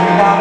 Bye.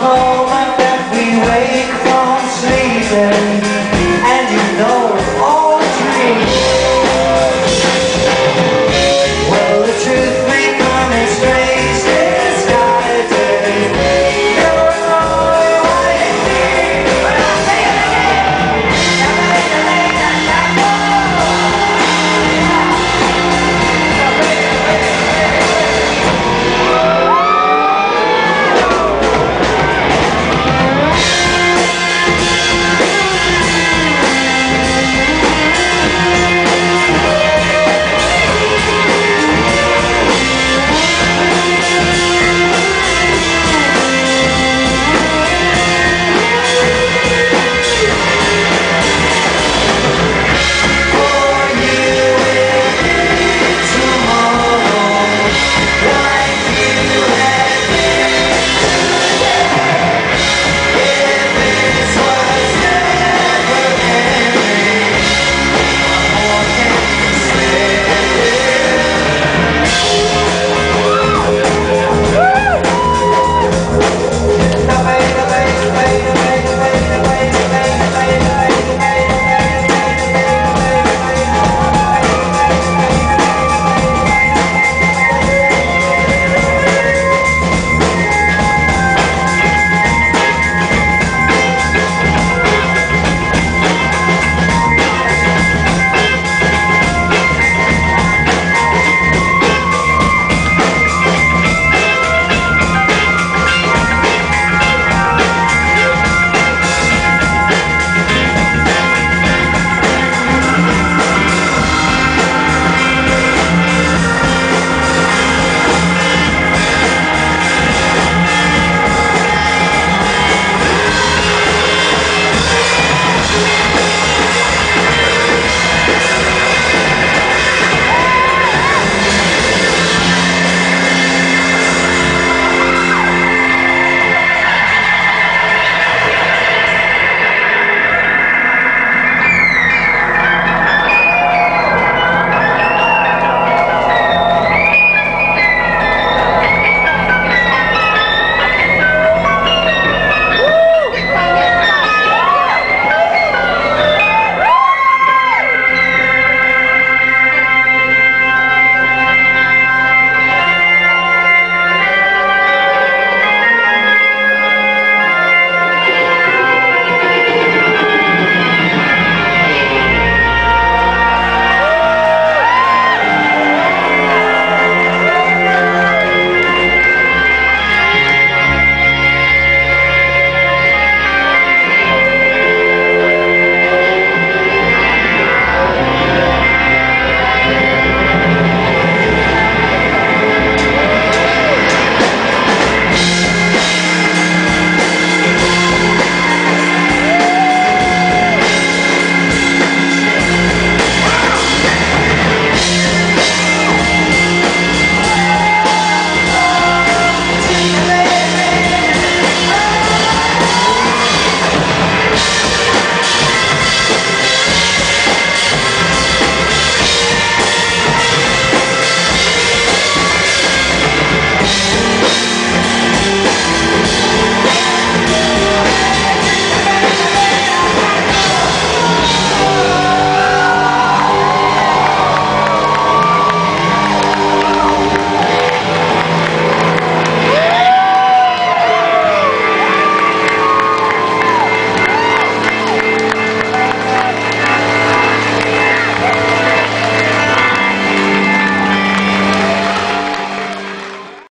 Ball.